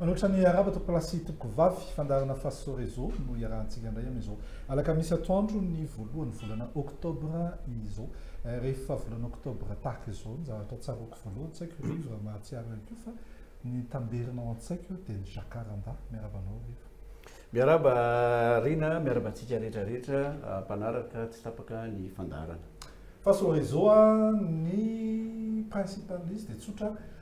Manoatra ny arahaba tompoko lahy sy tompoko vavy fandaharana Faso Réseau no iarahantsika indray amin'izao alakamisy atoandro ny voalohany volana octobre izao eh, rehefa volana octobre tahaka izao ny zavatra tsaroako voalohany an-tsaiko rivo raha mahatsiaro ihany koa fa ny tamberina ao an-tsaiko dia ny jacaranda miaraba anao rivo miaraba rina miaraba antsika rehetra rehetra ah, mpanaraka tsy tapaka ny fandaharana Faso Réseau a, ny principal izy dia tsotra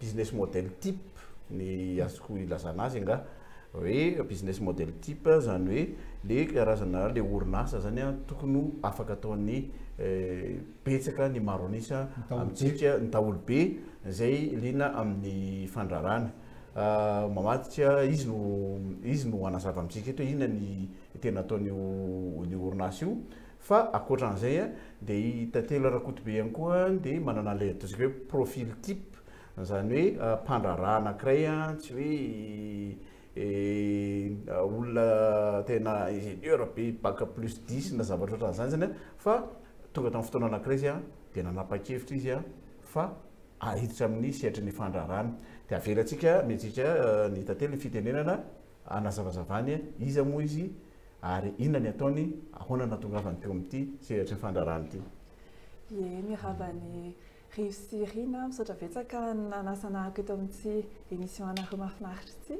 Business model type ny azoko ilazana azy angaha, hoe business model type izany hoe le karazana le orinasa izany a tokony ho afaka ataon'ny betsaka ny maro an'isa amintsika, ny daholobe izay liana amin'ny fandrarana. Mamadika izy no izy no hanazava amintsika eto hoe inona ny tena ataon'io io orinasa io Fa akoatra an'izay dia i Tantely Rakotobe ihany koa dia manana ilay ataontsika hoe profil type, izany hoe mpandraharaha anankiray tsy hoe olona tena ingénieur be bac plus dix na zavatra ohatran'izany izany fa tonga tamin'ny fotoana anankiray izy dia nanapa-kevitra izy fa hiditra amin'ny sehatry ny fandraharahana. Dia avela antsika miha antsika ny Tantely ny fitenenana Anazavazavany iza moa izy ary inona ny ataony, ahoana no nahatongavany teo amin'ity sehatry ny fandraràna ity? Ie, mirava an'i Rivo sy Rina, misaotra betsaka nanasa anahako eto amin'ity émission anareo mahafinaritra ity.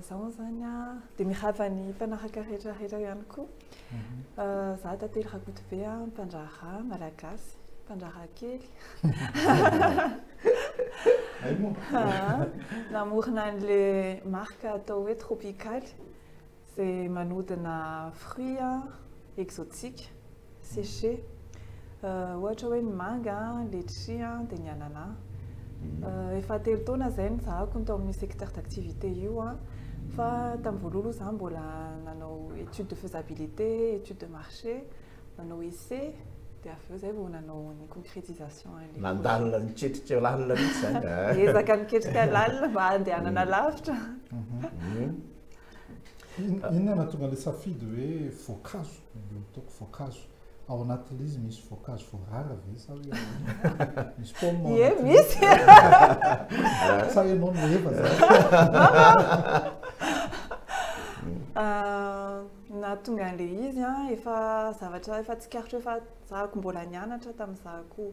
Izaho moa izany dia mirava ny mpanaraka rehetra rehetra ihany koa. Za Tantely Rakotobe, mpandraharaha malagasy, mpandraharaha kely. Namorona an'ilay marque atao hoe Tropical, izay manodina fruits exotiques séchés. Ohatra hoe ny manga, letchi, dia ny anana. Efa telo taona izay no nizahako ny tao amin'ny secteur d'activité io fa tamin'ny voalohany aloha izaho mbola nanao étude de faisabilité, étude de marché, nanao essai dia avy eo izay vao nanao ny concrétisation an'ilay projet. Nandalina niketrika lalina mihitsy izany. Niezaka niketrika lalina mba handehanana lavitra. Inona no nahatonga ilay safidy hoe voankazo, io ataoko voankazo. Ao anatin'ilay izy misy voankazo voarara ve sa hoe ahoana? Misy paoma ao Ie, anatin'ilay izy. misy. Sa ianao no heva izany? Ah, nahatonga an'ilay izy an, efa zavatra efa tsikaritro efa zahako mbola nianatra tamin'ny zahako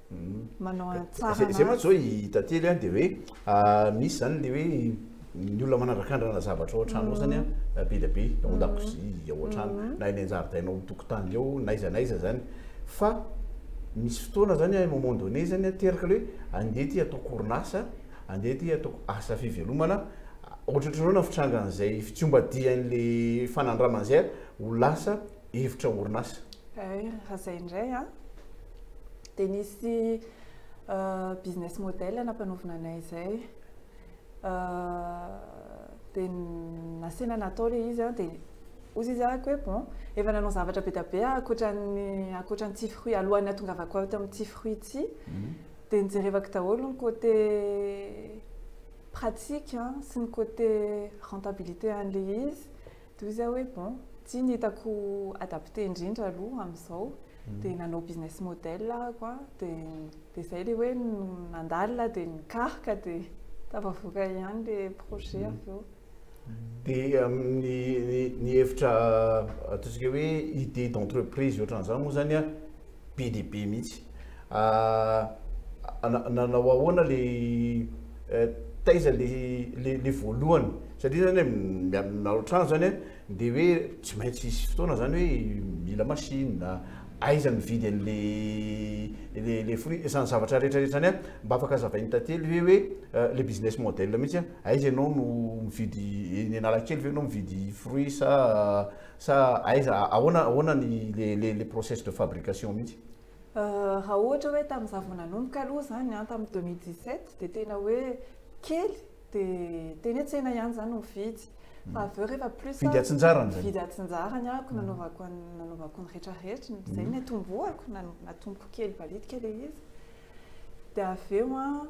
manao antsara an'azy. Izay mantsy izao i Tantely an, dia hoe ah, misy izany ilay hoe ny olona manandrakandrana zavatra ao an-trano ao izany an, mm. be dia be, ao mm. an-dakozia, ao an-trano, mm. na eny an-jaridaina ao an-tokotany ao, na iza na iza izany. Fa misy fotoana izany à un moment donné izany an, teraka ilay hoe andeha ity ataoko orinasa, andeha ity ataoko asa fivelomana, ohatrohatranao na fitrangan'izay fitsombadihan'ilay fanandramana izay ho lasa hevitra orinasa. Eh, raha izay indray an, dia nisy eh, business model nampanaovina anay izay. Eh, dia nasiana natao ilay izy an, dia ozy izy ahako hoe bon, efa nanao zavatra be dia be akoatran'ny akoatran'ny tsy fruit alohan'ny atongavako ato amin'ny tsy fruit tsy, mhm. dia nijerevako daholo ny côté pratique sy ny côté rentabilité an'ilay izy. Toy izay hoe bon, ity no hitako adapté indrindra aloha amin'izao, dia nanao business model aho an, dia izay ilay hoe nandalina dia nikaroka dia tafavoaka ihany ilay projet avy eo. Dia ny ny hevitra ataontsika hoe idée d'entreprise ohatran'izany moa izany an, be dia be mihitsy. Ahh nanao ahoana le taiza le le voalohany satria zany hoe mianao trano zany an de hoe tsy maintsy hisy fotoana zany hoe mila machine a, aiza mividy anle le le fruit zany zavatra rehetra rehetra zany an mba afaka azavain'i tantely ve hoe le business model mihintsy an aiza enao no mividy eny analakely ve enao mividy fruit sa sa aiza ahoana ahoana ny le le process de fabrication mihintsy. Raha ohatra hoe tamin'izaho vao nanomboka aloha izany an, tamin'ny deux mille dix sept, dia tena hoe kely dia teny hoe tsena ihany izany no mividy. Fa avy eo rehefa plus an, mividy atsinjarany izany. Mividy atsinjarany aho, ko nanaovako an, nanaovako ny rehetra rehetra, izay no nitomboako, na, natomboko kely balitika ilay izy. Dia avy eo an.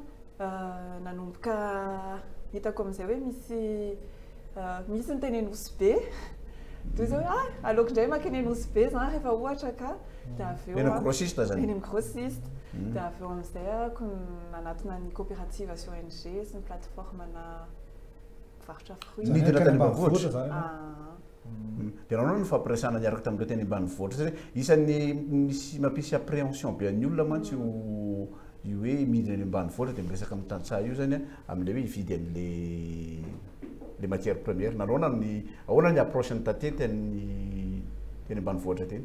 Nanomboka hitako amin'izay hoe misy misy ny teny Nosy Be. Dia izao hoe ah, aleoko indray maka eny Nosy Be izany rehefa ohatra ka. Dia avy eo. Eny amin'ny grossiste izany. Eny amin'ny grossiste. Hmm. Dia avy eo amin'izay ako nanatona ny coopérative sy ONG sy ny plateforme na Varotra fruits. Nidina tany ambanivohitra. Zany ianao. Ah. Dia ianao no nifampiresahana niaraka tamin'ireo teny ambanivohitra satria isan'ny misy mampisy appréhension be an'ny olona mantsy io io hoe midina any ambanivohitra dia miresaka amin'ny tantsaha io zany amin'ilay hoe hividy an'ilay ilay matière première. Nanaona ny ahoana ny approche-n'ny tantety an'ny teny ambanivohitra teny?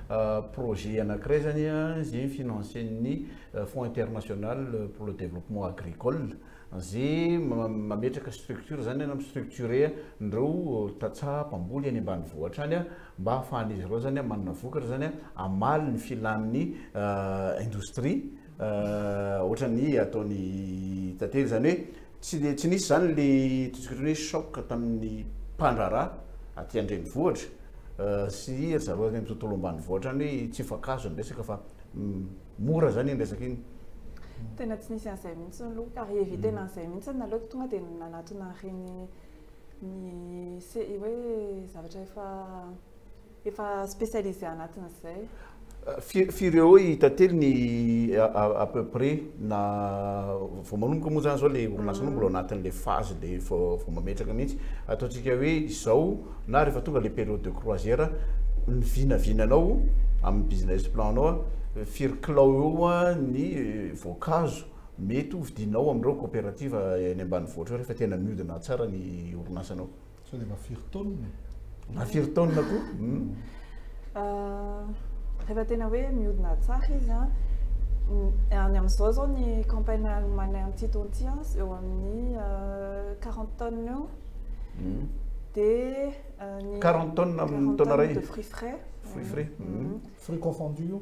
projet anakiray zany ze financen'ny fonds international pour le développement agricole ze mametraka structure zany na mi-structurer an'ireo tantsaha mpamboly any ambanivohitra any mba hahafahan'izy ireo zany manana vokatra zany hamaly ny filan'ny indostria Ohatran'ny ataon'i Tately, izany hoe tsy nisy izany le ataontsika ohatran'ny hoe choc tamin'ny mpandraharaha aty an-drenivohitra sy ry zareo any amin'ny tontolo ambanivohitra any hoe tsy hifankahazo ny resaka fa mora izany iny resaka iny. Tena tsy nisy an'izay mihitsy aloha ka, hi-eviter-na mm. an'izay mihitsy ny naleoko tonga dia nanatona an'ireny ny hoe zavatra efa Efa spécialisé anatin'izay. Fi- Firy eo i Tantely ny à- à- à peu près na vao manomboka moa zany zao le orinasa anao mbola ao anatin'le phase le vao vao mametraka mihitsy. Ataontsika hoe izao na rehefa tonga le période de croisière ny vinavinanao amin'ny business plan anao a, firy kilao eo a ny eh, voankazo mety ho vidinao amin'ireo coopérative eny ambanivohitra eo rehefa tena mihodina tsara ny orinasanao. Sao dia mba firy taonina e? Mba firy taonina koa? Rehefa hmm. tena hoe mihodina tsara izy an, any amin'izao izao ny campagne alemana amin'ity taona ity an, eo amin'ny 40 taonina eo. Hmm. Dia euh, ny 40 taonina amin'ny taona iray. Fruit frais. Fruit frais. Hmm. Fruit confondu io.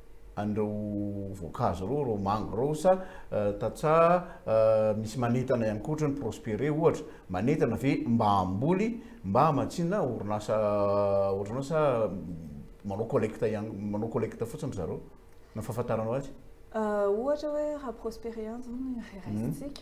an'ireo voankazo ireo, ireo mango ireo sa tantsaha misy manentana ihany koa ohatrany prospere ohatra, manentana ve mba hamboly mba hamatsiana orinasa ohatranao sa manao collecte ihany manao collecte fotsiny ry zareo ny fahafantaranao azy? ohatra hoe raha prospere ihany izao no raisintsika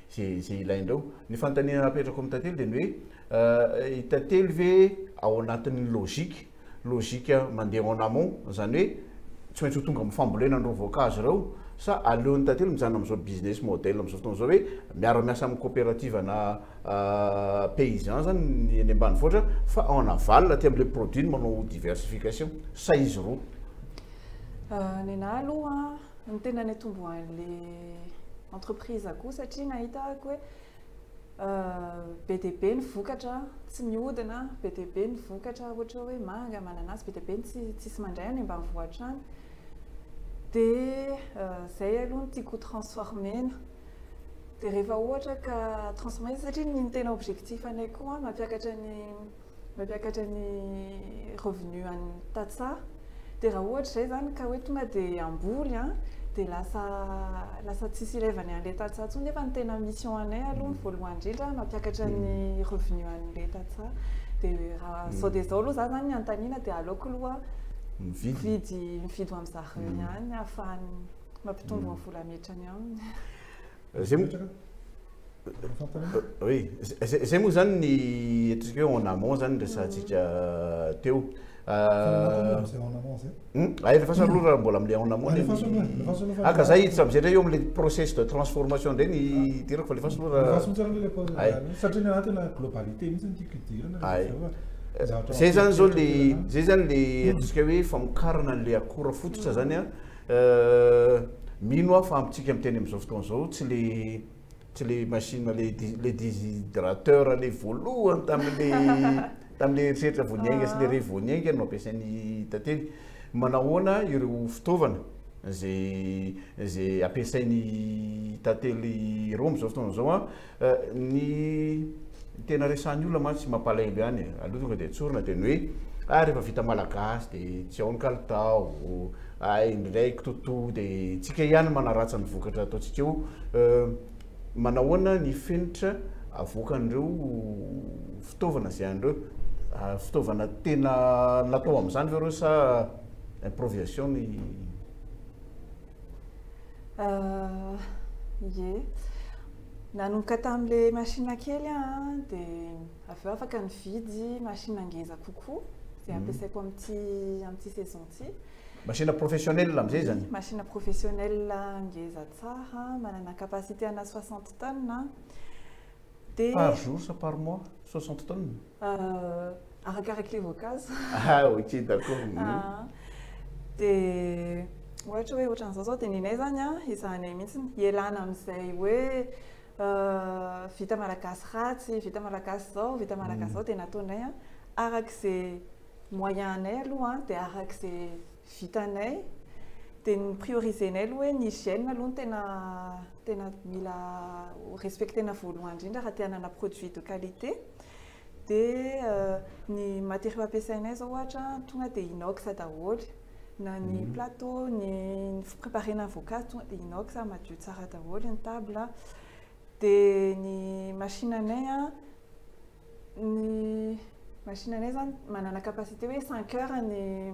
izay ilainareo. Ny fanontaniana apetrako amin'ny tantely dia ny hoe euh, i tantely ve ao anatin'ny logique, logique mandeha en amont, izany hoe tsy maintsy ho tonga amin'ny fambolena an'ireo voankazo ireo sa aleon'ny tantely mijanona amin'izao business model amin'izao fotoana izao hoe miara-miasa amin'ny coopérative na euh, paysan zany ny eny ambanivohitra fa en aval aty amin'ilay produit no manao diversification sa izy roa? Euh, nenah aloha Ny tena nitomboan'le entreprise koa satria nahita aho hoe be dia be ny vokatra tsy mihodina, be dia be ny vokatra ohatra hoe manga, mananasy, be dia be ny tsy tsisy mandray any ambanivohitra any. Dia zay aloha no tiako ho transformer-na. Dia rehefa ohatra ka transformer satria ny tena objectif anay koa mampiakatra ny Mampiakatra ny revenu an'ny tantsaha dia raha ohatra izay izany ka hoe tonga dia hamboly an dia lasa lasa tsisy ilaivany an'ilay tantsaha intsony nefa ny tena mission anay aloha ny voalohany indrindra mampiakatra ny revenu an'ilay tantsaha dia raha izao dia izao aloha za izany ny anontaniana dia aleoko aloha mividy mividy ho amin'zareo ihany ahafahany mampitombo ny vola miditra any aminy. Oui, zay moa zany ny atsika hoe en amont zany resahantsika teo. Euh, hmm? ah, le façon aloha raha mbola amle en amont aka zay hiditra amizay ndray eo amle process de transformation ndray ny hidirako fa le façon aloha raha satria ny anaty na globalité mihitsy ny tiako hidirana zay zany zao le zay zany le atsika hoe famokarana le akora fototra zany a Euh, mino aho fa ambitsika miteny amin'izao fotoana izao tsy le tsy le machine le le déshydrateur le voalohany tamin'le tamin'le herisetra vao niainga sy le ah. revy vao niainga no ampiasain'ny tantely manahoana ireo fitaovana zay zay ampiasain'ny tantely roa amin'izao fotoana izao a Ny tena resahan'ny olona mantsy mampalahelo ihany e, aloha tonga dia tsorina dia ny hoe ah rehefa vita malagasy dia tsy ao ny kalitao, ah indraindray kitoatoa dia tsika ihany manaratsy ny vokatra ataontsika eo, manahoana ny fenitra avoakan'ireo fitaovana izay an'ireo, fitaovana tena natao amin'izany ve ireo sa improvisation ny. Ye. Nanomboka tamin'ilay machine kely aho dia avy eo afaka nividy machine ngeza kokoa izay mhm. ampiasaiko amin'ity amin'ity saison ity. Machine professionnelle amin'izay zany? Machine professionnelle ngeza tsara, manana capacité ana 60 tonnes. Dia par jour sa par mois 60 tonnes? Euh, arakaraka le voankazo. Ah ok d'accord. Mhm. Ah, dia ohatra hoe ohatran'izao zao dia ny anay zany an, ezahanay mihitsy ny hialana amin'izay hoe euh, vita malagasy ratsy, vita malagasy izao, vita malagasy izao mhm. dia nataonay an, arak'izay moyen-nay aloha an, dia arak'izay vitanay dia ny prioriser-nay aloha hoe ny hygiène aloha no tena tena mila respecter-na voalohany indrindra raha te hanana produit de qualité dia ny matériaux ampiasainay izao ohatra tonga dia inox daholo na ny plateau ny préparer-na ny voankazo tonga dia inox madio tsara daholo ny table dia ny machine anay ny machine anay izany manana capacité hoe cinq heures ny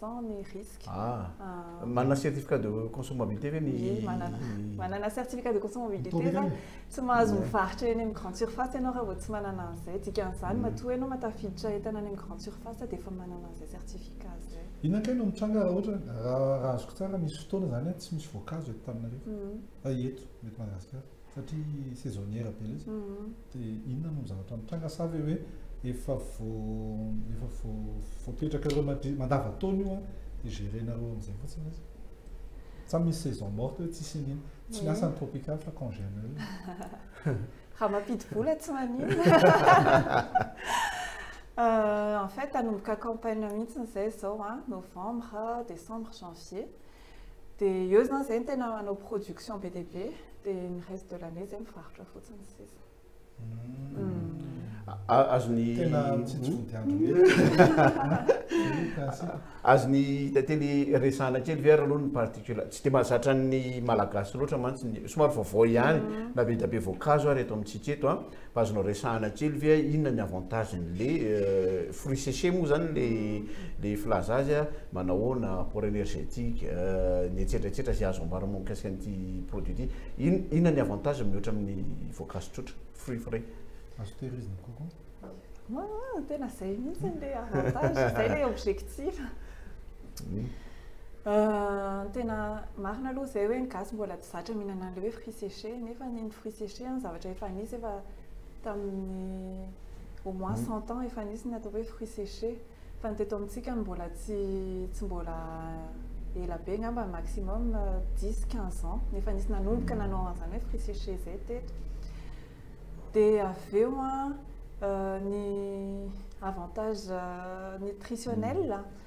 Sans ny risque. Ah. ah. Manana certificat de consommabilité ve ny eh, manana manana certificat de consommabilité fa tsy mahazo mivarotra eny amin'ny grande surface ianao raha vao tsy manana an'izay. Dikan'izany mm. matoa ianao matafiditra entana any amin'ny grande surface dia efa manana an'izay certificat izay. Inona kay no mitranga raha ohatra raha azoko tsara misy fotoana izany tsy misy voankazo eto Tananarivo. Mm. Eto, eto Madagasikara. satria saisonnière be lesy de inona no zavatra mitranga sa ve hoe efa vo efa vo voapetraka reo madri mandava taona io an de gérer nareo amzay fotsiny lesy sa misy saison morte hoe tsisy an'iny tsy miasa ny tropical fa congé annuel raha mampidi vola tsy maninona en fait anomboka campagne mihitsy zay zao an novembre, decembre, janvier Dia eo izany izay no tena manao production be dia be, dia ny reste de l'année izay mivarotra fotsiny sisa. Azony tena azony tantely resahana kely ve ary aloha ny particule tsy dia mahazatra ny malagasy loatra mantsy ny somary vaovao ihany mm. na be dia be voankazo ary eto amintsika eto a ah. Fa azonao resahana kely ve inona ny avantage ny le fruit seche moa zany le le filaza azy manahoana apport energetique ny etsetra etsetra ze azo ambara mikasika an'ity produit ity inona ny avantage ny mihoatra amin'ny voankazo tsotra fruit frais azo tehirizina kokoa tena zay mihitsy le avantage zay le objectif. Ny tena marina aloha izay hoe ny gasy mbola tsy zatra mihinana an'ilay hoe fruits séchés nefa ny fruits séchés an zavatra efa nisy efa tamin'ny au moins mhm. cent ans efa nisy ny atao hoe fruits séchés fa ny teto amintsika no mbola tsy tsy mbola ela be angamba maximum euh, dix quinze ans nefa nisy nanomboka nanao an'izany hoe fruits séchés izay teto dia avy eo an euh, ny avantage euh, nutritionnel mhm.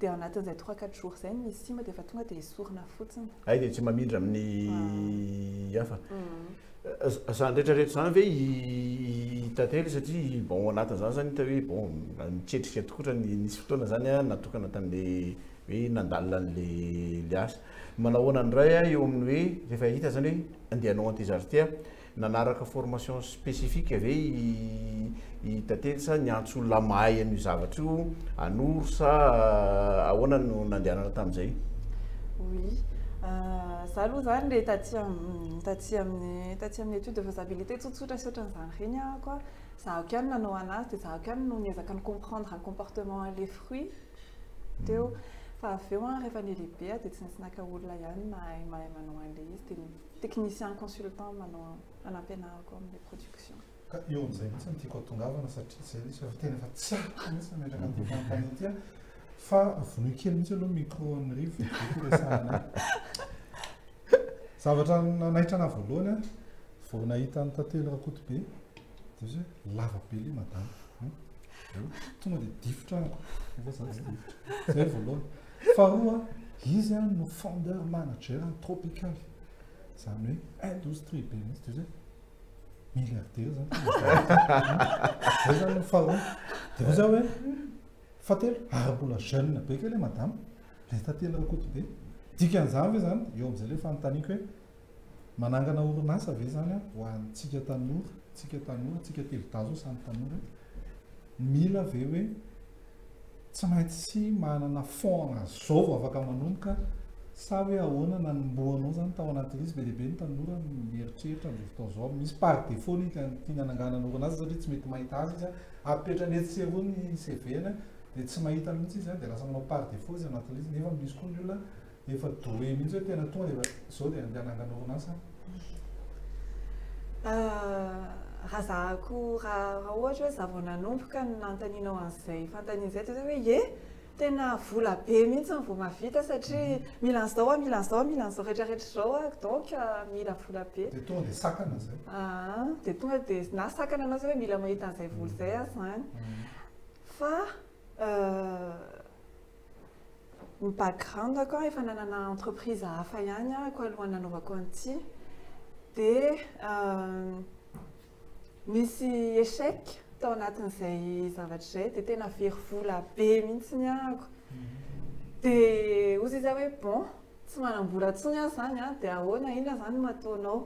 Dia ao anatin'izay trois quatre jours izay ny sima dia efa tonga dia esorina fotsiny. Hay dia tsy mamindra amin'ny hafa. Izany rehetra rehetra izany ve hitantery satria bon ao anatin'izany izany hita hoe bon niketrika tokoa otrany nisy fotoana izany natokana tamin'ilay hoe nandalina an'ilay asa. Manao ahoana indray eo amin'ny hoe rehefa hita izany hoe andeha hanao anti-jarreté aho. Nanaraka formation specifique ve i Tantely sa niantso olona mahay an'io zavatra io anoro sa ahoana no nandehanana tamin'izay? Oui, za aloha zany le taty amin'ny taty amin'ny taty amin'ny étude de faisabilité tsotsotra sy ohatran'izany ireny ahako a, zahako ihany nanao an'azy dia zahako ihany no niezaka ni comprendre ny comportement an'ilay fruit teo, fa avy eo an rehefa nihalehibe aho dia tsy nisy naka olona ihany mahay mahay manao an'ilay izy dia. Technicien consultant manao fanampianarako ao amin'ilay production. Ka eo amin'izay mihitsy no tiako atongavana satria izay mihitsy efa tena efa tsy afaka mihitsy ny metraka an'ity fanontaniana ity an. Fa vonoy kely mihitsy aloha micro an'i Rivo dia ity resahanay. Zavatra nanaitra anà voalohany an, vao nahita an'i Tantely Rakotobe dia izy hoe lava be ilay madama. Tonga dia difotra amiko, nefa izaho tsy difotra. Izay voalohany. Faharoa, izy no founder manager ny Tropical, izany hoe indostria be mihitsy, dia izay, milliardaire izany izay izany no faharoa, dia hoy za hoe fahatelo, ary mbola jeune be kay ilay madama, ilay tantely Rakotobe, dikan'izany ve izany, eo amin'izay ilay fanontaniako hoe Manangana orinasa ve zany an ho an tsika tanora tsika tanora tsika telo dahy zao samy tanora mila ve hoe tsy maintsy manana fond zao vao afaka manomboka sa hoe ahoana nanombohanao zany tao anatin izy be dia be ny tanora mieritreritra amzao fotoana zao misy par defaut ny tiany ananganana orinasa satria tsy mety mahita azy izy an apetrany etsy sy eroa ny CV ny an dia tsy mahita mihitsy izy an dia lasa manao par defaut izy anatin izy nefa misy koa ny olona Efa doué mihitsy hoe tena tonga dia efa izao dia andeha hanangana orinasa an? Raha zahako raha ohatra hoe za vao nanomboka ny nanontanianao an'izay fanontaniana izay dia zao hoe ye, tena vola be mihitsy no vao mahavita satria mila an'izao aho, mila an'izao aho, mila an'izao rehetrarehetra izao aho donc mila vola be. Dia tonga dia sakana izay. Aa, dia tonga dia na sakana anao izay hoe mila mahita an'izay vola izay aho izany. Fa Ny background ko efa nanana entreprise hafa ihany aho ko alohan'ny nanaovako an'ity dia nisy échec tao anatin'izay zavatra izay dia tena very vola be mihitsy ny ahako dia ozy izy hoe bon tsy manam-bola intsony aho izany an dia ahoana inona izany no hataonao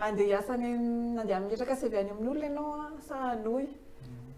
andeha hiasa any mandeha mimetraka CV any amin'olona ianao an sa hanohy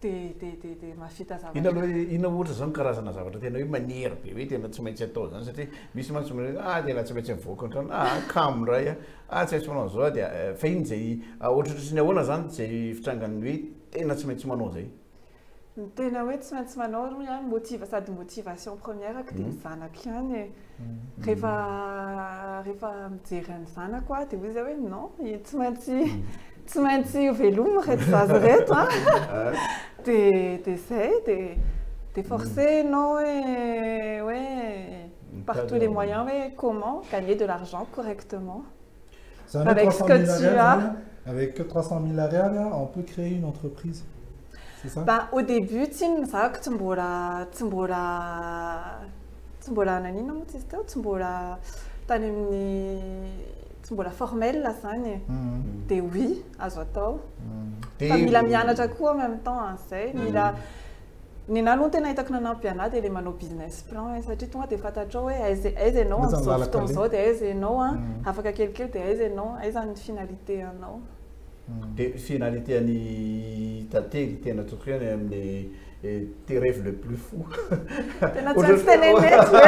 dia dia dia dia mahavita zavatra. Inona aloha hoe inona ohatra izao ny karazana zavatra tena hoe maniry be hoe tena tsy maintsy atao izany satria misy mantsy hoe ah tena tsy maintsy mivoaka an-trano ah kamo indray ah ah tsy maintsy manao an'izao dia eh, fa iny izay ah, ohatrohatry ny ahoana izany izay fitrangan'ny hoe tena tsy maintsy manao izay? Ny tena hoe tsy maintsy manao aloha ihany motiva sady motivation première ko dia ny mhm. zanako ihany e. Rehefa rehefa mijery ny zanako aho dia hoy izy hoe non, tsy maintsy tsy maintsy hovelomina ireto zaza ireto an. Dia dia izay, dia dia forcer-nao hoe hoe par tous les moyens hoe comment gagner de l'argent correctement. Zany hoe trois cent mille ariary zany a, avec trois cent mille ariary a, on peut créer une entreprise, c'est ça? Bah au début tsinona za ko tsy mbola tsy mbola tsy mbola naninona moa izy teo, tsy mbola tany amin'ny tsy mbola formel zany e, dia oui azo atao, fa mila mianatra koa en même temps a, zay mila Nenaha aloha ny tena hitako nanampy anah dia ilay manao business plan eh, satria tonga dia fantatrao hoe aiza aiza ianao Aiza ny amin'izao lalaka fotoana le. izao dia aiza ianao an, Mm. afaka kelikely dia aiza ianao, aiza ny finalité anao. Dia finalité an'i Tantely tena tokony any amin'ny tes rêves le plus fou. Tena tsy maintsy tenenina eto ve?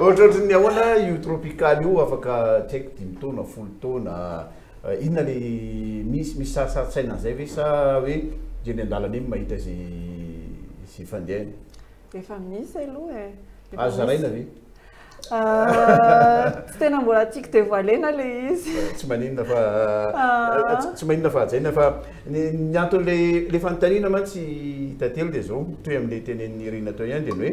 Ohatrohatry ny ahoana io tropical io afaka tsy haiko dimy taona, folo taona. Inona le misy? Misy sarisarintsaina an'izay ve sa hoe dia eny an-dalana eny mahita izay fandehaina? Efa misy aloha e. Azo zaraina ve? Tsy tena mbola tiako devoiler-na ilay izy. Tsy maninona fa tsy maninona fa hajaina fa ny anton'ilay fanontaniana mantsy tantely dia izao, mitohy amin'ilay tenenin'i Irina teo ihany dia ny hoe.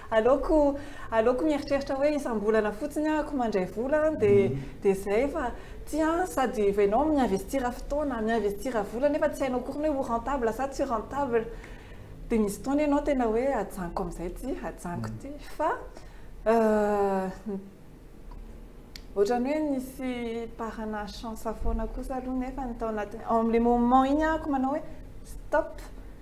Aleoko aleoko mieritreritra hoe isam-bolana fotsiny ahako mandray vola an, dia dia izay fa tsy an, sady efa ianao mi-investir fotoana, mi-investir vola nefa tsy hainao akory ny hoe ho rentable sa tsy rentable, dia misy fotoana ianao tena hoe hajanoko amin'izay ity, hajanoko ity fa ohatran'ny hoe nisy par na chance foana kosa aloha nefany tao anatin'ny, ao amin'ilay moment iny ahako manao hoe stop.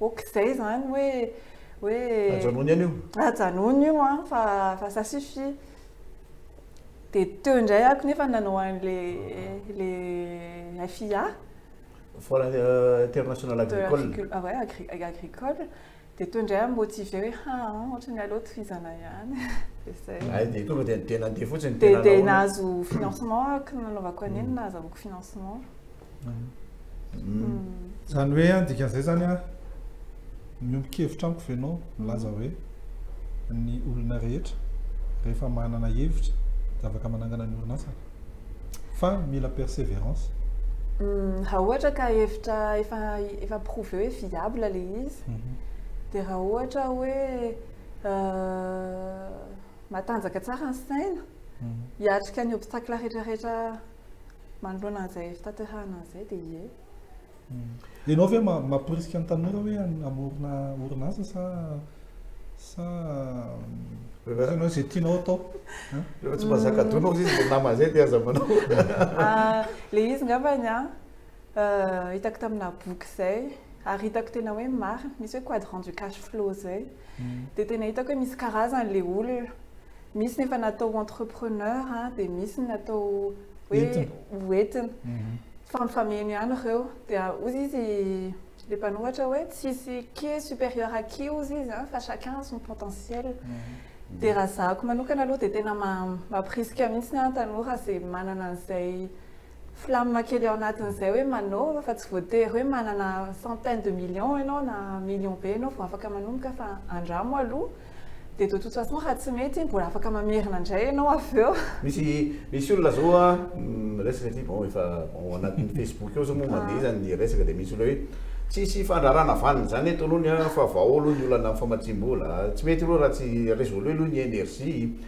Okizay zany hoe hoe ajanony any io. Ajanony io an fa fa ça suffit. De teo indray ako nefa nanao an'le le FIA. Foire euh, internationale agricole. Ah ouais, agri agricole. De teo indray aho motivé hoe ha ohatry ny aleo tohizana ihany. De zay. Ay de tonga de de nandeha fotsiny de nanao. De de nahazo financement ako nanaovako an'iny nahazavako financement. Izany hoe an, dikan'izay izany an, miombon-kevitra amiko ve ianao milaza hoe ny olona rehetra rehefa manana hevitra dia afaka manangana ny orinasany? Fa mila perseverance. Raha ohatra ka hevitra efa efa prouvé hoe viable ilay izy, dia raha ohatra hoe matanjaka tsara ny saina hiatrika ny obstacle rehetra rehetra. manoloana an'izay fitaterahana an'izay dia ie. Hmm. Ianao ve mamporisika ny tanora hoe hamorona orinasa sa sa ianao izay tianao atao? Rehefa tsy mazaka hmm. donao izy nama izay dia aza manao. Ah, le izy ngavany a, ah, hitako tamina boky izay, ary hitako tena hoe marina, misy hoe quadrant du cash flow izay. dia tena hitako hoe misy karazany ilay olona. Misy ny efa natao entrepreneur dia misy ny natao hoe hoentina. Mhm. Fa mifameno ihany ireo. Dia hozy izy le mpanoratra hoe tsisy ke supérieur à qui hozy izy fa chacun a son potentiel. Mhm. Dia raha zahako manokana aloha dia tena mampirisika mihitsy ny tanora izay manana an'izay Flamme kely ao anatin'izay hoe manova fa tsy voatery hoe manana centaine de millions ianao na millions be ianao vao afaka manomboka fa andramo aloha dia de toute façon raha tsy mety mbola afaka mamerina indray ianao avy eo. Misy misy olona zao a miresaka ty bon efa ao anatin'ny facebook ao zao moa mandeha izany ny resaka dia misy olona hoe tsisy fandraharahana vanona izany eto aloha ny an fa vao ao aloha ny olana amin'ny famatsiam-bola tsy mety aloha raha tsy resolu aloha ny energie.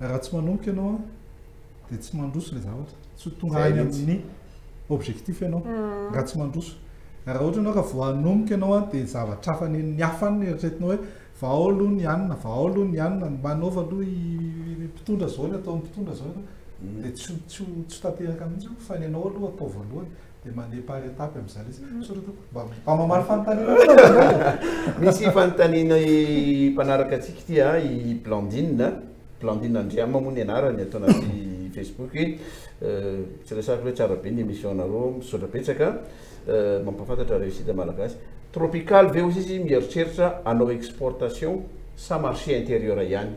Raha tsy manomboka ianao an, dia tsy mandroso ilay zavatra, tsy ho tonga any amin'ny objectif ianao raha tsy mandroso. Raha ohatra ianao ka vao hanomboka ianao an, dia zavatra hafa nen'ny hafa any no eritreretinao hoe vao aloha ny hanina, vao aloha ny hanina, manaova aloha i mpitondra izao, ny ataon'ny mpitondra izao, dia tsy ho tsy ho tsy ho tanteraka mihitsy io fa ny anao aloha atao voalohany. Dia mandeha par étape amin'izay ilay izy. Misaotra tompoko. Mba mba mamaly fanontaniana anao angamba. Misy fanontaniana mpanaraka antsika ity a, i Blandine, Blandine Andriama moa ny anarany ato anaty Facebook hoe tsy resahiko hoe tsara be ny émission-nareo, misaotra betsaka mampahafantatra réussite malagasy. Tropical ve hozy izy mieritreritra hanao exportation sa marché intérieur ihany?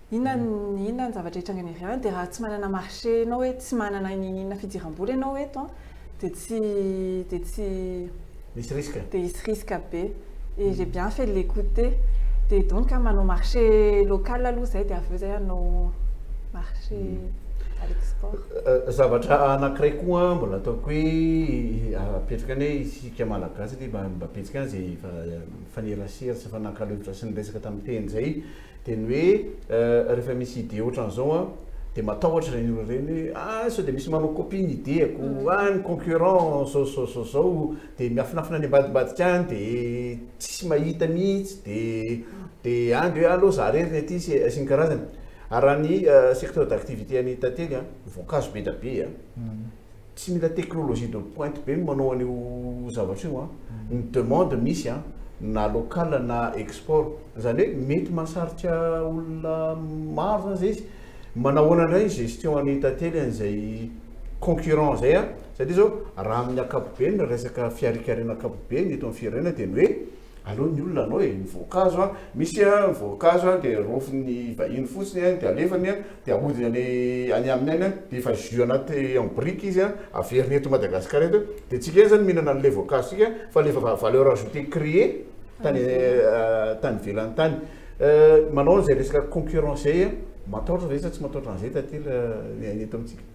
Inona ny inona ny zavatra hitranga any ivelany dia raha tsy manana marché enao hoe tsy manana inona inona fidiram-bola enao eto an dia tsy dia tsy Misy risque. dia hisy risque be et j'ai bien fait de l'écouter dia donc an manao marché local aloha izay dia avy eo izay hanao marché à l'export. Zavatra anankiray koa an mbola ataoko hoe apetraka any hoe isika malagasy anie mba mba betsaka any izay efa mifanerasera sy mifanankalevitra sy niresaka tamin'ny teny izay Dia ny hoe rehefa misy idée ohatran'izao an, dia matahotra ireny olona ireny hoe ah sao dia misy manao copie ny idée-ko, ah ny concurrent zao zao zao zao, dia miafinafina any ambadimbadika any dia tsisy mahita mihitsy, dia dia any dia hoe aleo za irery ny aty sy sy ny karazany. Ary raha ny secteur d'activité an'i Tantely an, voankazo be dia be an. Tsy mila technologie de pointe be ny manao an'io zavatra io an! Ny demande misy an! Na local na export. Izany hoe mety mahasarika olona maro izany izay izy. Manao ahoana indray ny gestion an'i Tantely an'izay concurrent izay an! Satria izao raha amin'ny ankapobeny, resaka fiharikarena ankapobeny eto amin'ny firenena dia ny hoe. Aleo ny olona anao e, ny voankazo an, misy an ny voankazo an dia raofin'ny vahiny fotsiny an dia alefany an dia ahodiny any any aminy any an dia efa jus anaty en brique izy an averiny eto Madagascar eto dia tsika ihany zany mihinana an'ilay voankazo tsika fa le efa valeur ajoutée crée tany tany ivelany tany manao an'izay resaka concurrence zay an, mataotra ve sa tsy mataotra an'izay tatila ny eto amintsika?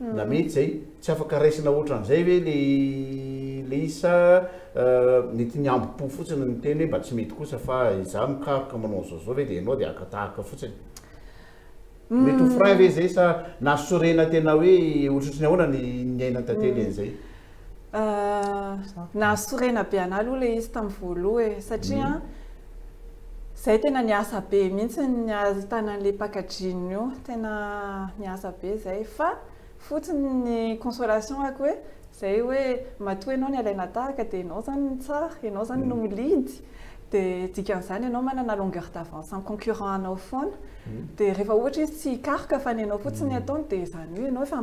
na mety zay tsy afaka raisina otran'izay ve le le izy sa mety ny ambo po fotsiny ny teny hoe mba tsy mety kosa fa izaho mikaroka manao an'izao zao ve de ianao de haka tahaka fotsiny mety ho frein ve zay sa na sorena tena hoe otrotry ny ahoana ny ny aina tantely an'izay Nahasorena be anah aloha ilay izy tamin'ny voaloha e, satria izay tena niasa be mihitsy ny ahitana an'ilay packaging io, tena niasa be izay fa fotsiny ny consolation-ko hoe izay hoe matoa ianao ny alaina tahaka dia ianao izany no tsara, ianao izany no milidy, dia dikan'izany ianao manana longueur d'avance amin'ny concurrent anao foana, dia rehefa ohatra izy tsy hikaroka fa ny anao fotsiny ny ataony dia izany hoe ianao efa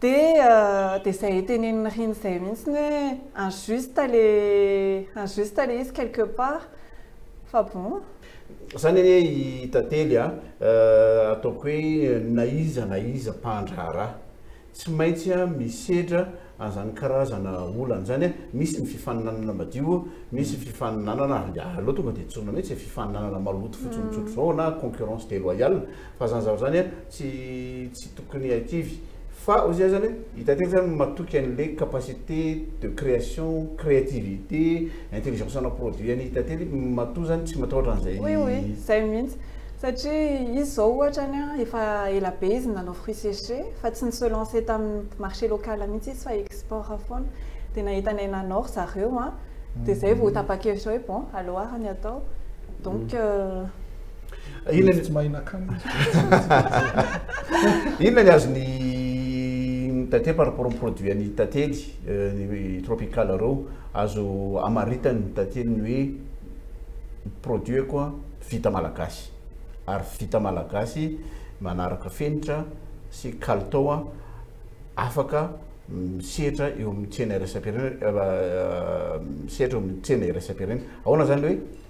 Dia dia izay etenenin'i Riny izay mihitsy hoe injuste ilay injuste ilay izy quelque part fa bon. Izany anie i Tantely a, ataoko hoe na iza na iza mpandraharaha tsy maintsy misedra an'izany karazana olana izany a, misy ny fifaninanana madio, misy ny fifaninanana, aleo tonga dia antsoina mihitsy hoe fifaninanana maloto fotsiny tsotr'izao na concurrence deloyale, Fa zany zavatra zany an tsy tsy tokony haikivy. Fa hoy izy azany hoe hita tetsy zany matoky anle capacité de création, créativité, intelligence ana produit any hita tetsy matoa zany tsy matahotra anzay. Oui oui zay mihitsy. Satria izy zao ohatra any an efa ela be izy nanao fruit séché fa tsy ni se lancer taminy marché local mihitsy izy fa export foana. De nahita anay nanao ry zareo an de zay vao tapa-kevitra hoe bon aleo ara ny atao. Donc. Inona ny tsy mahina akama izy. Inona ny azon'i Tate par rapport amin'ny produit an'i Tate ny euh, tropical reo? Azo amaritany ny Tate ny hoe produit ko vita malagasy ary vita malagasy manaraka fenitra sy kalitao afaka misehatra eo amin'ny tsena iraisam-pirenena euh, misehatra eo amin'ny tsena iraisam-pirenena. Ahoana izany hoe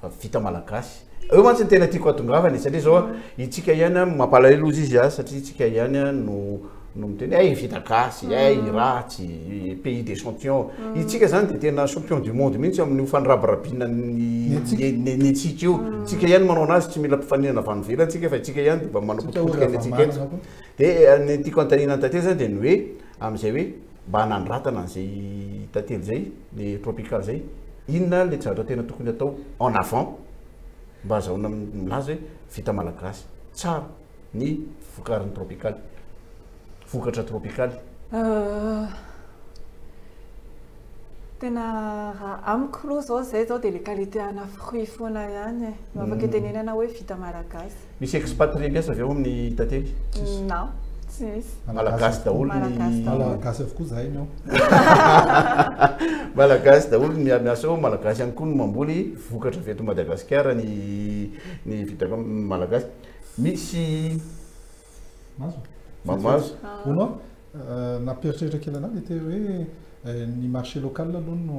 fa vita malagasy eo mantsy ny tena tiako atongavana satria zao itsika ihany a mampalahelo ozy izy a satria itsika ihany a no no miteny ay vita gasy ay mm. ratsy pays des champions mm. itsika zany de tena champion du monde mihitsy amin'ny ho fanirabirabina ny etsika io mm. tsika ihany manao anazy tsy mila mpifaninana avy any velany tsika fa itsika ihany de mba manao potipotika ny etsika etsy de eh, ny tiako antanina ny tate zany de ny hoe am'izay hoe mba hanandratana an'izay tantely izay, ilay tropical izay, inona ary ilay zavatra tena tokony hatao en avant mba azahoana milaza hoe vita malagasy tsara ny vokarin'ny tropical, vokatra tropical. Tena raha amiko aloha izao izay izao dia ilay qualité ana fruit foana ihany no afaka itenenana hoe vita malagasy. Misy expatrié mpiasa avy ao amin'ny Itately? Tsisy. Non, tsy misy. Malagasy daholo ny Malagasy daholo. Malagasy avokoa izahay ny ao. Malagasy daholo ny miasa ao, Malagasy ihany koa no mamboly vokatra avy eto Madagasikara ny ny vita Malagasy. Misy Maso? Maso. Hono aho nampieritreritra kely an'ahy ilay teny hoe ny marché local aloha no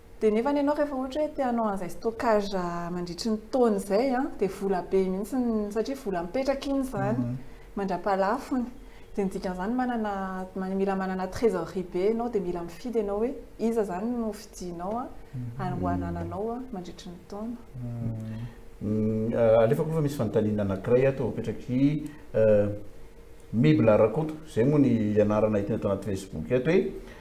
Dia nefany ianao rehefa ohatra hoe te hanao an'izay stockage mandritry ny taona izay an, dia vola be mihitsy ny, satria vola mipetraka iny izany, mandrapalafony. Dia ny dikan'izany manana, mila manana trésorerie be ianao, dia mila mifidy ianao hoe iza izany no hofidianao an, ary ho anananao an, mandritry ny taona. Alefako aloha fa misy fanontaniana anankiray ato apetrak'i Mibla Rakoto, izay moa ny anarana hita eto anaty Facebook eto hoe,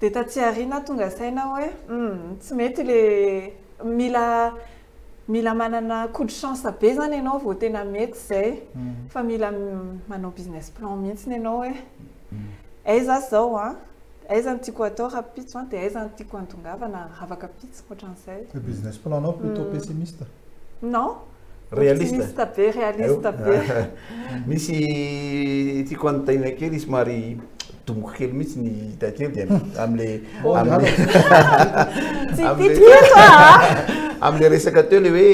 Dia taty aoriana aho tonga saina aho hoe humm tsy mety ilay mila mila manana coup de chance be izany ianao vao tena mety izay fa mila manao business plan mihitsy ianao hoe aiza aho izao an, aiza no tiako hatao rahampitso an, dia aiza no tiako handongavana raha afaka ampitso, ohatran'izay. Ilay business plan-nao plutôt pessimiste? Non. Réaliste. Optimiste be, réaliste be. Misy tiako anontaniana kely izy somary domiko kely mihitsy ny hita teo dia amle amle amle resaka teo le hoe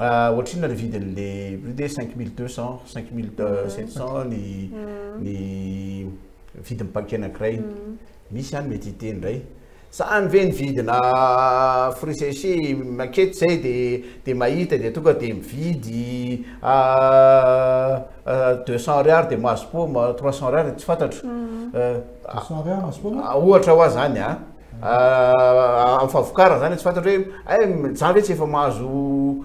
ah, ohatrinona le vidin'le plus de 5200 5700 ny mm. ny vidin'ny paquet anankiray mm. misy any mety hiteny indray Zany ve ny vidina fruits sechés maketo zay de de mahita de tonga de mividy deux cents ariary de mahazo paoma trois cents ariary tsy fantatro deux cents ariary mahazo paoma a ohatra hoa zany a am favokarany zany tsy fantatro hoe hay zah ve tsy efa mahazo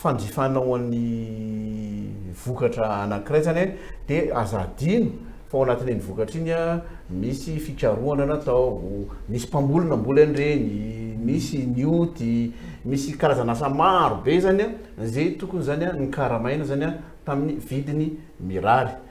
fanjifanao an'ny vokatra anankiray izany e, dia aza adino fa ao anatin'iny vokatra iny misy fikarohana natao, misy mpamboly namboly an'ireny, misy nioty, misy karazana asa maro be izany izay tokony izany nokaramaina izany tamin'ny vidiny mirary.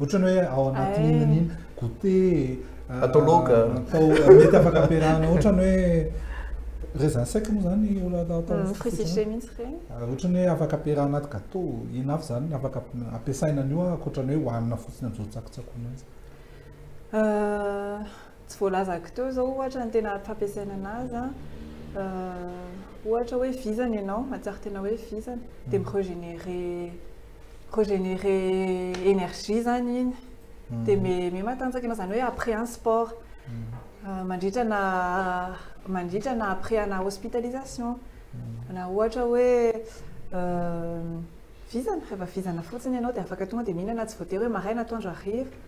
Ohatrany hoe ao anatin'ny inona ny inona, goûter, ah, Atao laoka. atao mety afaka ampiarahana ohatrany hoe raisin sec moa zany olona atao atao Mm, fotsiny. crucifer mihitsy ireny. Ah, Ohatrany hoe afaka ampiarahana anaty gâteau, inona avy zany ny afaka amp- ampiasaina an'io ah, ankoatrany hoe hohanina fotsiny am'zao tsakotsakoina azy. Euh, tsy voalazako teo zao ohatra ny tena fampiasaina anazy an. Euh, ohatra hoe vizana ianao, mahatsiaro tena hoe vizana, dia mi-regénérer Regenérer énergie zany iny, dia miha-matanjaka ianao, izany hoe après un sport, mandritra na mandritra na après ana hospitalisation, na ohatra hoe vizana, rehefa vizana fotsiny ianao dia afaka tonga dia mihinana, tsy voatery hoe maraina, atoandro, hariva.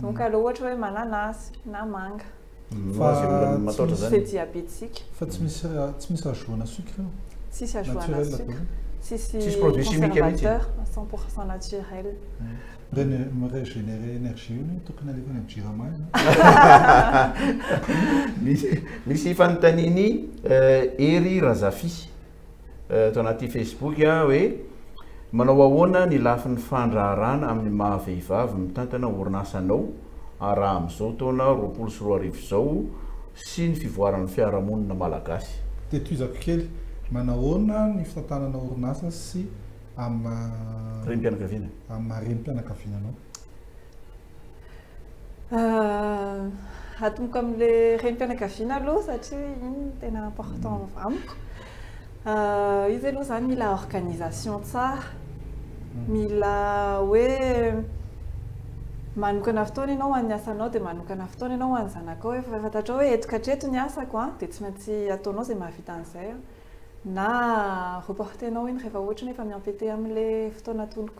Donc aleo ohatra hoe mananasy na manga. Fa tsy misy diabétique. Fa tsy misy tsy misy ajoana sucre io. Tsisy ajoana sucre. Tsisy produit chimique mihitsy. Cent pour cent naturel. Reny mi-regénérer énergie io no tokony alefa any jirama any. Misy fanontanian'i Hery Razafy. eto anaty Facebook hoe manao ahoana ny lafiny fandraharahana amin'ny maha vehivavy mitantana orinasa anao raha amin'izao taona roapolo sy roa arivo izao sy ny fivoaran'ny fiarahamonina malagasy. Dia tohizako kely, manahoana ny fitantanana orinasa sy amin'ny maha renim-pianakaviana anao? Atomboka amin'ilay renim-pianakaviana aloha satria iny no tena important amiko. Izy aloha izany mila organisation tsara, mila hoe manokana fotoana ianao ho an'ny asanao dia manokana fotoana ianao ho an'ny zanakao. Efa fantatrao hoe eto ka hatreto ny asako dia tsy maintsy ataonao izay mahavita an'izay na reporter-nao iny rehefa ohatra hoe efa mi-empièter amin'ilay fotoana atonoko.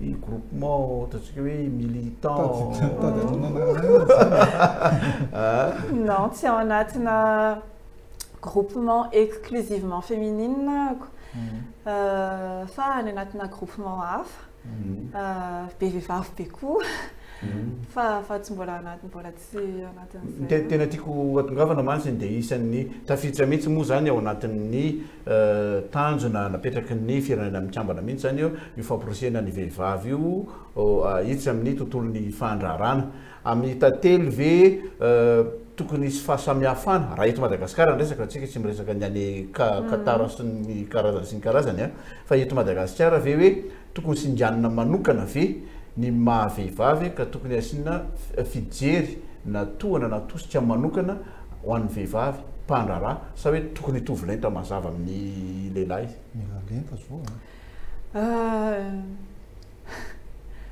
i groupement ataontsika hoe militant non tsy ao anatina groupement exclusivement féminine ako hmm. euh, fa any anatina groupement hafa hmm. euh, be vehivavy be koa hmm. fa fa tsy mbola anaty mbola sy anatin'izay Te- an. Tena tiako hatongavana mantsy dia isan'ny tafiditra mihitsy moa izany ao anatin'ny eh, tanjona napetraky ny Firenena Mikambana mihitsy izany io io famporisihana ny vehivavy io oh, ahitsy amin'ny tontolon'ny fandraharahana. Amin'ny tantely ve eh, tokony hisy fahasamihafana? Raha eto Madagasikara ny resaka, tsika tsy miresaka ny any Ka- Qatar sy ny karazany sy ny karazany an, fa eto Madagasikara ve hoe Tokony singanina manokana ve ny maha vehivavy ka tokony asiana fijery na tohana na tosika manokana ho an'ny vehivavy mpandraharaha sa hoe tokony hitovy lenta mazava amin'ny lehilahy izy? Mila lenta zao an!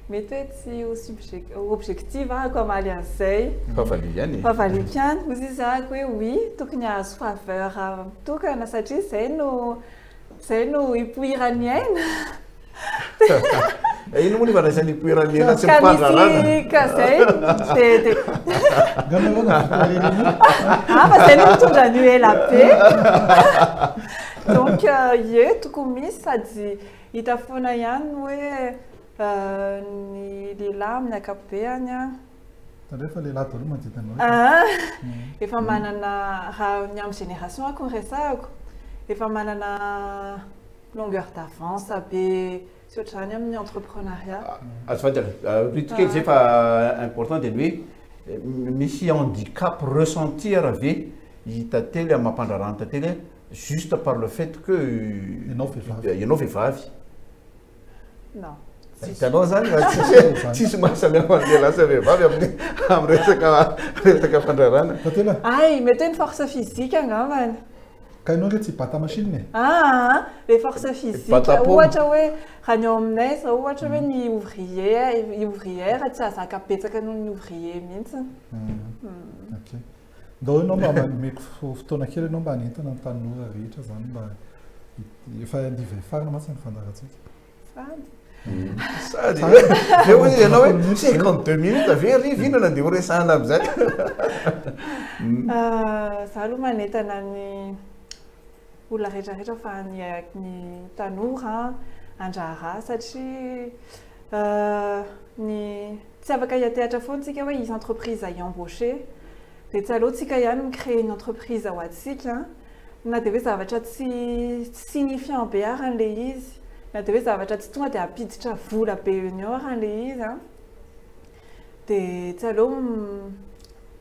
Mety hoe tsy ho subjec- ho objective aho ko hamaly an'izay. Fa valiako ihany e! Fa valiako ihany, hoy izy, ary hoe oui, tokony hahazo faveur mitokana satria izay no. Zay no ipoiran'ny aina. Eh, ino moa ny fandraisan'ny ipoiran'ny aina tsy mpandrarana? Ka zay de de. Ah, fa zay no mitondra an'io ela be. Donc ie euh, tokony misy sady hita foana ihany hoe euh, ny lehilahy amin'ny ankapobeny an. Tandreo fa lehilahy daholo manodidina anao eto. Ah, efa mm. manana raha ny amin'ny génération ako resahako. Efa manana longueur d'avance be sy ohatr'izany amin'ny entrepreneuriat. Ah, mm. Azo fantatra. Rito ah, kely izay ah. fa euh, important dia ny hoe euh, misy handicap ressenti raha ve i tantely amin'ny mampandraràny tantely juste par le fait que ianao vehivavy. Hitanao zany raha tsisy tsisy mahasamihafa ny lehilahy sy vehivavy amin'ny amin'ny resaka resaka fandrarana. Fa tena. Ay, mety hoe ny force physique angambany. Ka ianao ange tsy bata machine e? Aa, le force physique ohatra hoe raha ny ao aminay zao ohatra hoe ny ouvrier, ouvrière tsy azaka betsaka noho ny ouvrier mihitsy. Ok. Ndao ianao mba manomeko fotoana kely ianao mba hanentana ny tanora rehetra izany mba efa andiva hifarana mantsy ny fandaharantsika. Sady. Sady. Dia hoe ianao hoe 52 minutes avy eo riva inona dia horesahana amin'izay. Ah, za aloha manentana ny olona rehetra rehetra fa ny ny tanora handraharaha satria ny tsy afaka hiatehatra foana tsika hoe hisy entreprise hi embaucher dia tsy aleontsika ihany mi créer ny entreprise ho antsika na dia hoe zavatra tsy signifiant be ary le izy na dia hoe zavatra tsy tonga dia hampiditra vola be eny eo ary le izy an dia tsy aleo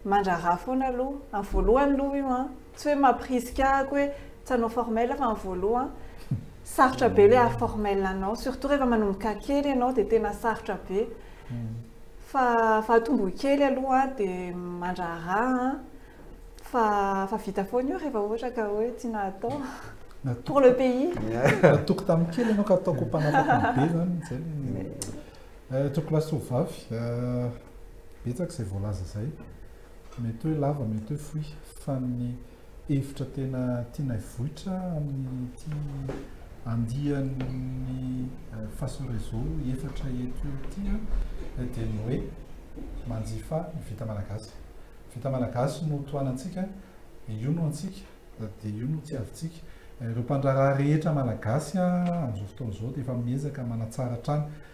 mandraharaha foana aloha amin'ny voalohany aloha io an Tsy hoe mampirisika ahy ko hoe tsy hanao formel fa ny voaloha sarotra be le hahaformel anao surtout rehefa manomboka kely ianao dia tena sarotra be fa fa atombohy kely aloha dia mandraharaha fa fa vita foana io rehefa ohatra ka hoe tsy nahatao pour le pays natoky tamin'ny kely ianao ka ataoko ho mpanapaka be zany zay tokolahy sy hovavy betsaka izay voalaza izay Mety hoe lava, mety hoe fohy, fa ny hevitra tena tianay voitra amin'ity andian'ny Face au Réseau efatra eto ity dia ny hoe manjifa ny vita malagasy. Vita malagasy no tohanantsika, io no antsika, dia io no tiavintsika. Ireo mpandraharaha rehetra malagasy amin'izao fotoana izao dia efa miezaka manatsara hatrany.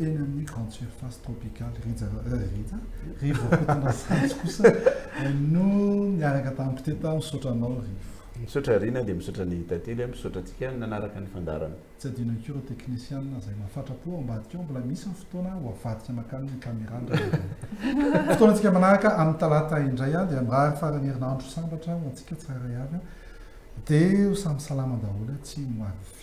eny amin'ny grande surface tropicale Rija euh Rija ry voakotona saintsy kosa no niaraka tamin'ny mpiteta misaotra anao ry misaotra Rina dia misaotra ny tantely a misaotra antsika nanaraka ny fandaharana tsy adino ihany koa ireo teknisianina izay mafatrapo ao ambadika ao mbola misy ny fotoana ho avadika mankany ny camera ny rariny fotoanantsika manaraka amin'ny talata indray a dia mirary faran'ny herinandro sambatra ho antsika tsara ihany a dia ho samy salama daholo a tsy ho avy